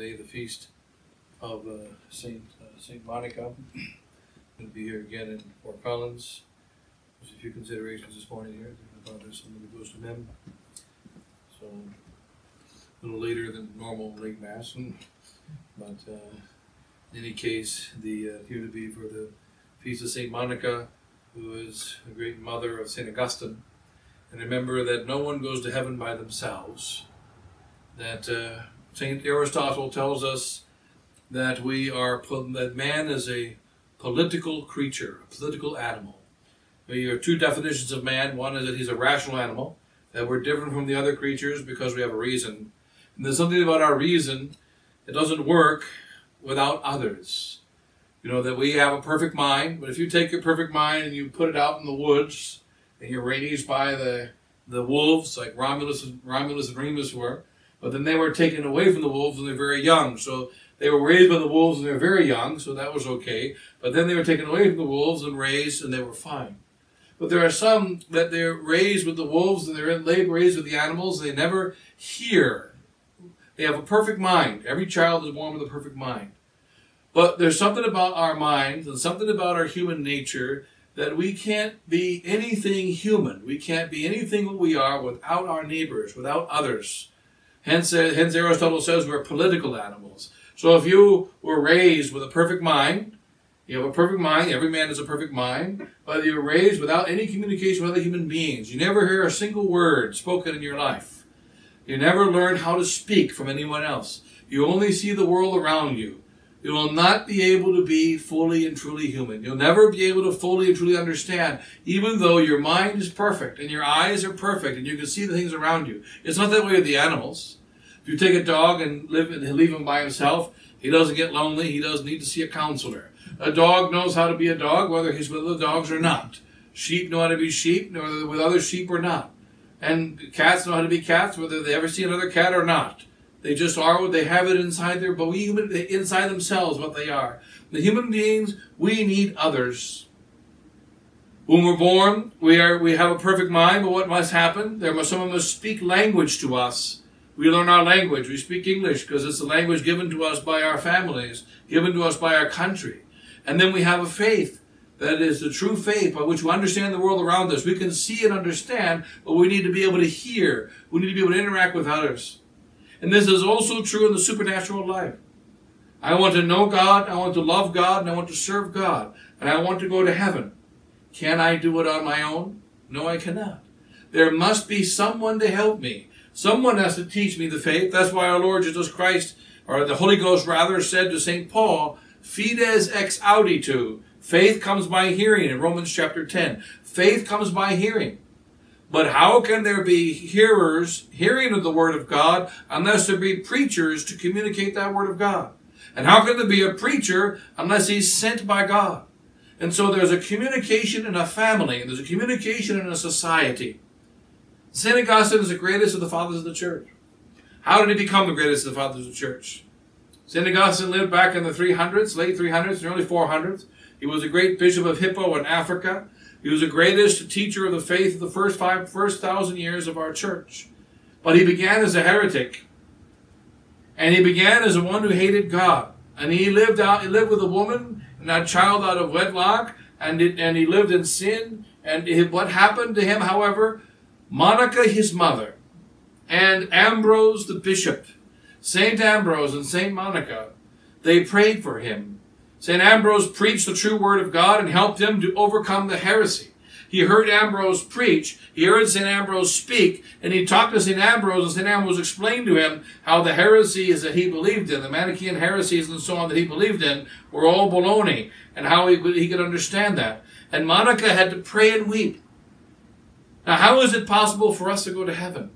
today, the feast of uh, Saint uh, Saint Monica. Going to be here again in Fort Collins. There's a few considerations this morning here. There's something that goes to them. So a little later than normal late mass, but uh, in any case, the uh, here to be for the feast of Saint Monica, who is a great mother of Saint Augustine. And remember that no one goes to heaven by themselves. That Saint Aristotle tells us that we are that man is a political creature, a political animal. There are two definitions of man. One is that he's a rational animal, that we're different from the other creatures because we have a reason. And there's something about our reason that doesn't work without others. You know, that we have a perfect mind, but if you take your perfect mind and you put it out in the woods and you're raised by the, the wolves, like Romulus, Romulus and Remus were, but then they were taken away from the wolves when they were very young. So they were raised by the wolves when they were very young, so that was okay. But then they were taken away from the wolves and raised, and they were fine. But there are some that they're raised with the wolves and they're in raised with the animals. They never hear. They have a perfect mind. Every child is born with a perfect mind. But there's something about our minds and something about our human nature that we can't be anything human. We can't be anything what we are without our neighbors, without others. Hence, uh, hence Aristotle says we're political animals. So if you were raised with a perfect mind, you have a perfect mind, every man has a perfect mind, but you're raised without any communication with other human beings. You never hear a single word spoken in your life. You never learn how to speak from anyone else. You only see the world around you. You will not be able to be fully and truly human. You'll never be able to fully and truly understand, even though your mind is perfect and your eyes are perfect and you can see the things around you. It's not that way with the animals. If you take a dog and live and leave him by himself, he doesn't get lonely. He doesn't need to see a counselor. A dog knows how to be a dog, whether he's with other dogs or not. Sheep know how to be sheep, whether with other sheep or not. And cats know how to be cats, whether they ever see another cat or not. They just are what they have it inside their, but we human inside themselves what they are. The human beings, we need others. When we're born, we are we have a perfect mind, but what must happen? There must someone must speak language to us. We learn our language. We speak English because it's the language given to us by our families, given to us by our country. And then we have a faith that is the true faith by which we understand the world around us. We can see and understand, but we need to be able to hear. We need to be able to interact with others. And this is also true in the supernatural life. I want to know God, I want to love God, and I want to serve God, and I want to go to heaven. Can I do it on my own? No, I cannot. There must be someone to help me. Someone has to teach me the faith. That's why our Lord Jesus Christ, or the Holy Ghost rather, said to St. Paul, Fides ex auditu. Faith comes by hearing in Romans chapter 10. Faith comes by hearing. But how can there be hearers hearing of the Word of God unless there be preachers to communicate that Word of God? And how can there be a preacher unless he's sent by God? And so there's a communication in a family, and there's a communication in a society. St. Augustine is the greatest of the fathers of the church. How did he become the greatest of the fathers of the church? St. Augustine lived back in the 300s, late 300s, early 400s. He was a great bishop of Hippo in Africa. He was the greatest teacher of the faith of the first five, first thousand years of our church. But he began as a heretic. And he began as a one who hated God. And he lived out, he lived with a woman and that child out of wedlock, and, it, and he lived in sin. And it, what happened to him, however, Monica, his mother, and Ambrose the bishop, Saint Ambrose and Saint Monica, they prayed for him St. Ambrose preached the true word of God and helped him to overcome the heresy. He heard Ambrose preach, he heard St. Ambrose speak, and he talked to St. Ambrose, and St. Ambrose explained to him how the heresies that he believed in, the Manichaean heresies and so on that he believed in, were all baloney, and how he, he could understand that. And Monica had to pray and weep. Now, how is it possible for us to go to heaven?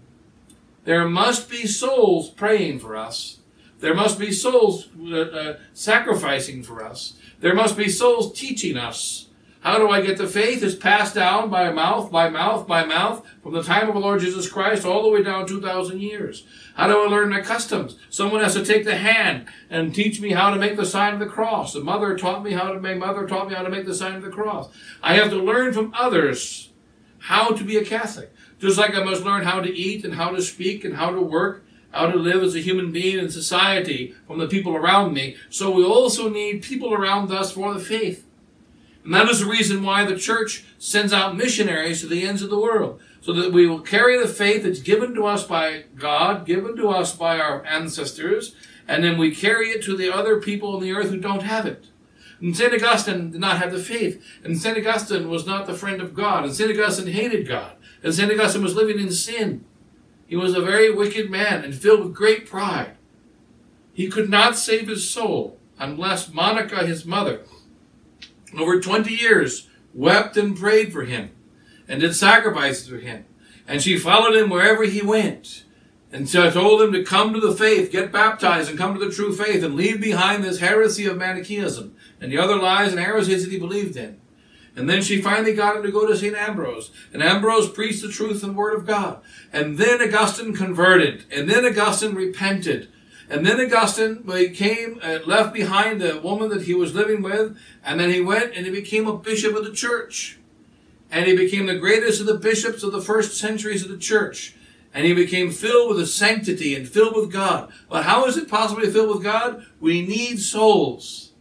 There must be souls praying for us there must be souls uh, uh, sacrificing for us. There must be souls teaching us. How do I get the faith? It's passed down by mouth, by mouth, by mouth, from the time of the Lord Jesus Christ all the way down 2,000 years. How do I learn the customs? Someone has to take the hand and teach me how to make the sign of the cross. The mother taught me how to make, mother taught me how to make the sign of the cross. I have to learn from others how to be a Catholic. Just like I must learn how to eat and how to speak and how to work how to live as a human being in society from the people around me. So we also need people around us for the faith. And that is the reason why the church sends out missionaries to the ends of the world, so that we will carry the faith that's given to us by God, given to us by our ancestors, and then we carry it to the other people on the earth who don't have it. And St. Augustine did not have the faith, and St. Augustine was not the friend of God, and St. Augustine hated God, and St. Augustine was living in sin. He was a very wicked man and filled with great pride. He could not save his soul unless Monica, his mother, over 20 years, wept and prayed for him and did sacrifices for him. And she followed him wherever he went. And told him to come to the faith, get baptized, and come to the true faith, and leave behind this heresy of Manichaeism and the other lies and heresies that he believed in. And then she finally got him to go to St. Ambrose. And Ambrose preached the truth and word of God. And then Augustine converted. And then Augustine repented. And then Augustine became uh, left behind the woman that he was living with, and then he went and he became a bishop of the church. And he became the greatest of the bishops of the first centuries of the church. And he became filled with the sanctity and filled with God. But how is it possible to be filled with God? We need souls.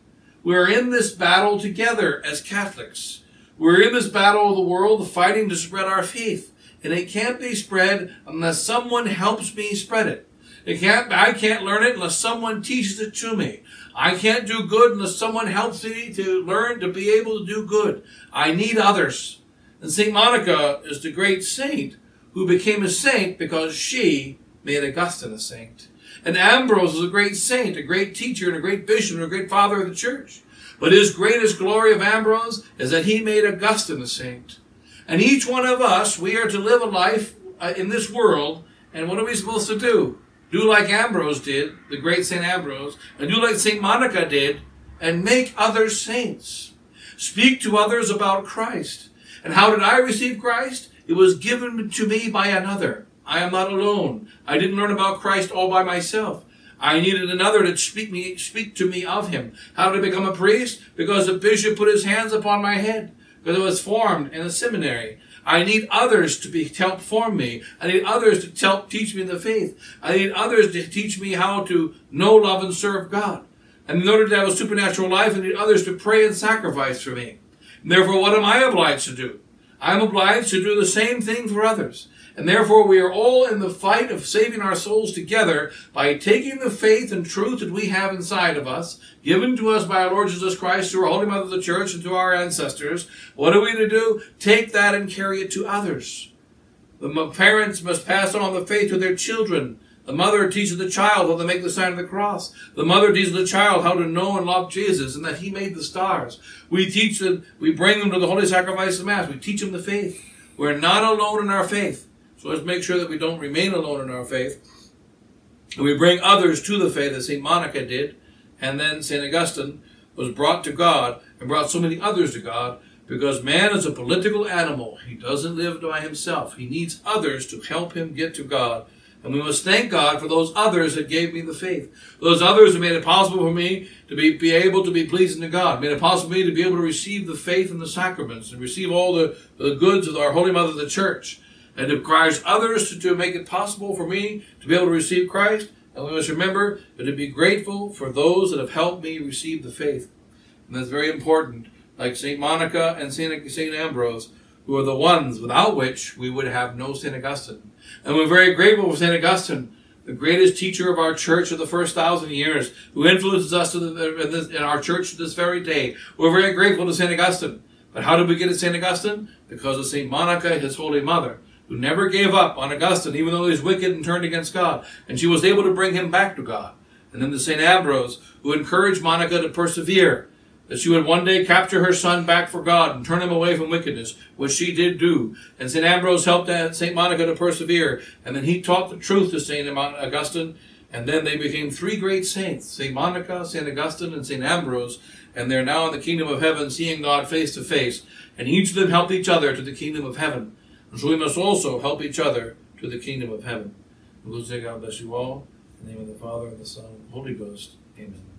We're in this battle together as Catholics. We're in this battle of the world fighting to spread our faith. And it can't be spread unless someone helps me spread it. It can't, I can't learn it unless someone teaches it to me. I can't do good unless someone helps me to learn to be able to do good. I need others. And St. Monica is the great saint who became a saint because she made Augustine a saint. And Ambrose was a great saint, a great teacher, and a great bishop, and a great father of the church. But his greatest glory of Ambrose is that he made Augustine a saint. And each one of us, we are to live a life uh, in this world, and what are we supposed to do? Do like Ambrose did, the great St. Ambrose, and do like St. Monica did, and make others saints. Speak to others about Christ. And how did I receive Christ? It was given to me by another. I am not alone. I didn't learn about Christ all by myself. I needed another to speak me, speak to me of him. How did I become a priest? Because the bishop put his hands upon my head. Because I was formed in a seminary. I need others to be help form me. I need others to help teach me the faith. I need others to teach me how to know, love, and serve God. And in order to have a supernatural life, I need others to pray and sacrifice for me. And therefore, what am I obliged to do? I'm obliged to do the same thing for others. And therefore, we are all in the fight of saving our souls together by taking the faith and truth that we have inside of us, given to us by our Lord Jesus Christ through our Holy Mother the Church and to our ancestors. What are we to do? Take that and carry it to others. The parents must pass on the faith to their children. The mother teaches the child how to make the sign of the cross. The mother teaches the child how to know and love Jesus and that he made the stars. We teach them, we bring them to the holy sacrifice of Mass. We teach them the faith. We're not alone in our faith. So let's make sure that we don't remain alone in our faith. And we bring others to the faith as St. Monica did, and then St. Augustine was brought to God and brought so many others to God because man is a political animal. He doesn't live by himself. He needs others to help him get to God. And we must thank God for those others that gave me the faith. Those others who made it possible for me to be, be able to be pleasing to God. Made it possible for me to be able to receive the faith and the sacraments and receive all the, the goods of our Holy Mother the Church and it requires others to, to make it possible for me to be able to receive Christ. And we must remember that to be grateful for those that have helped me receive the faith. And that's very important, like St. Monica and St. Ambrose, who are the ones without which we would have no St. Augustine. And we're very grateful for St. Augustine, the greatest teacher of our church of the first thousand years, who influences us in, our church to this very day. We're very grateful to St. Augustine. But how did we get to St. Augustine? Because of St. Monica, his holy mother who never gave up on Augustine, even though he was wicked and turned against God. And she was able to bring him back to God. And then the St. Ambrose, who encouraged Monica to persevere, that she would one day capture her son back for God and turn him away from wickedness, which she did do. And St. Ambrose helped St. Monica to persevere. And then he taught the truth to St. Augustine. And then they became three great saints, St. Monica, St. Augustine, and St. Ambrose. And they're now in the kingdom of heaven, seeing God face to face. And each of them helped each other to the kingdom of heaven. And so we must also help each other to the kingdom of heaven. We'll say God bless you all. In the name of the Father, and the Son, and the Holy Ghost. Amen.